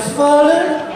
I've fallen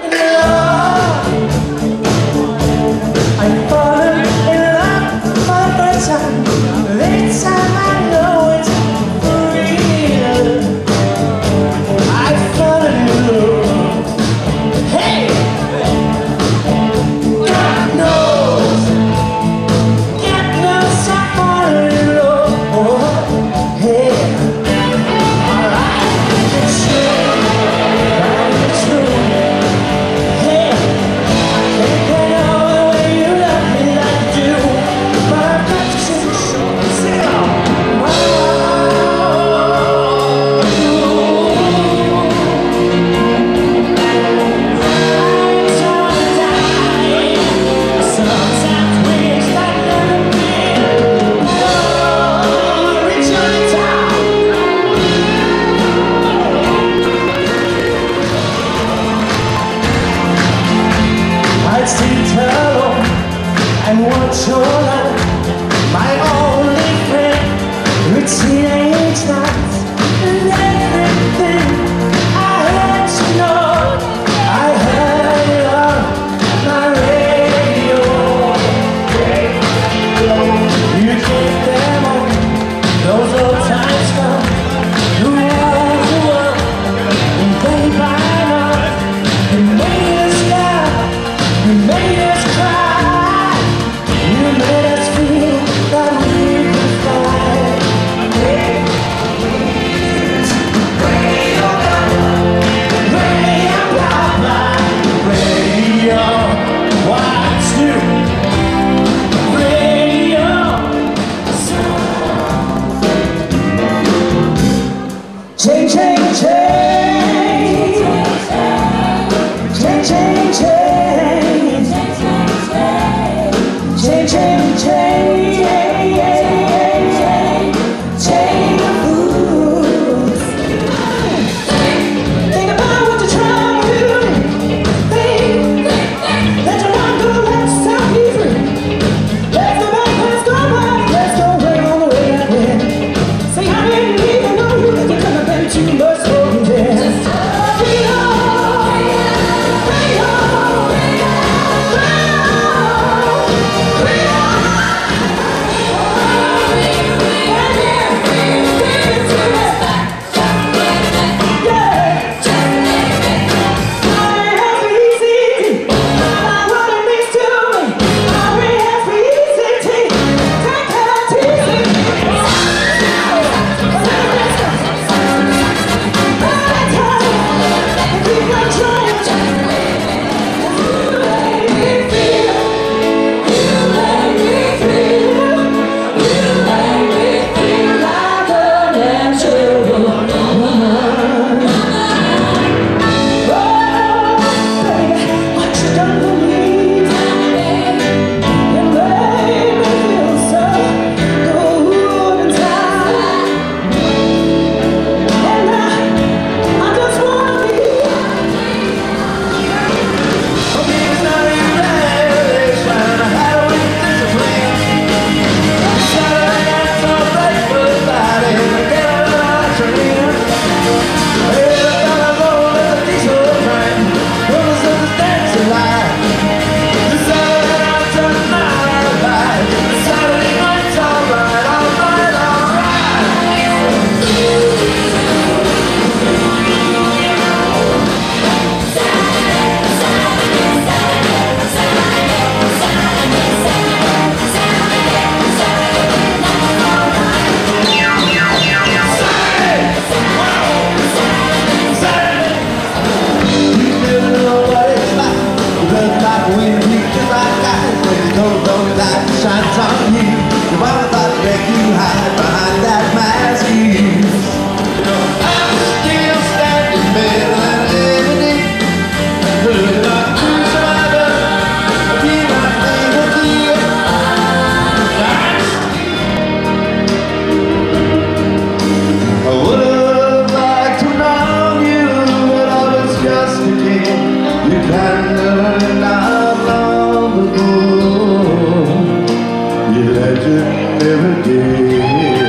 legendary day.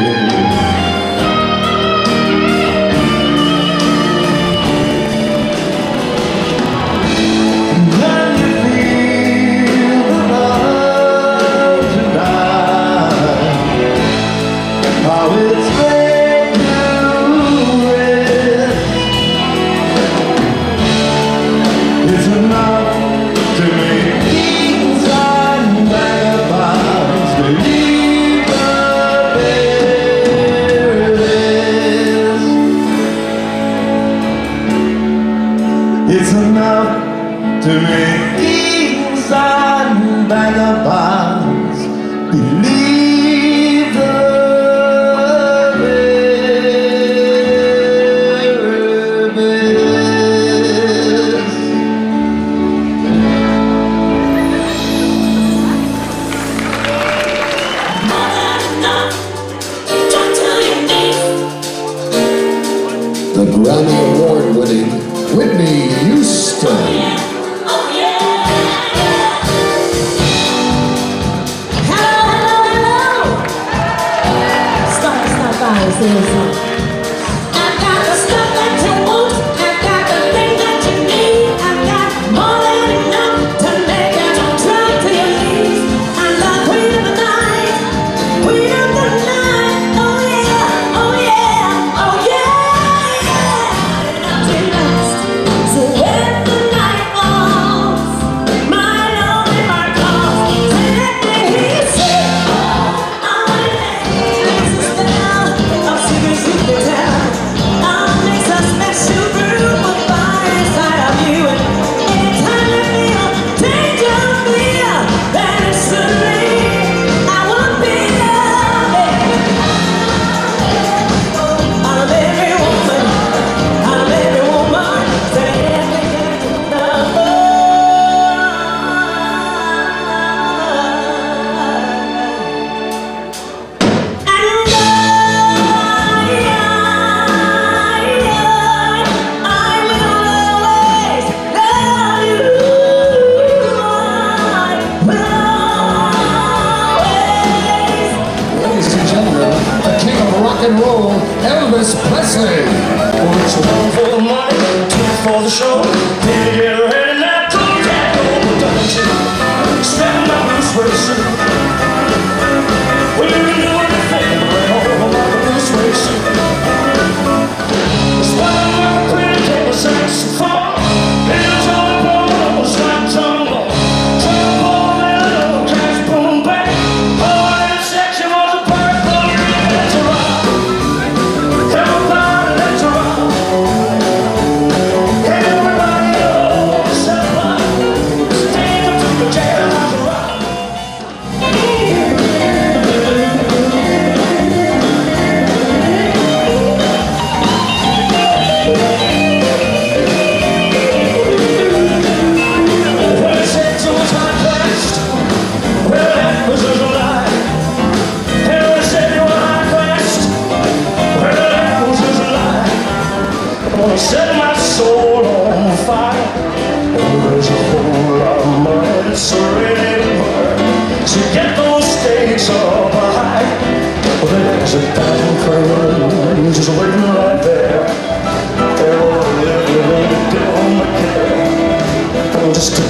and roll Elvis Presley. One for the money, two for the show, three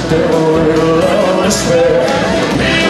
there will always spare.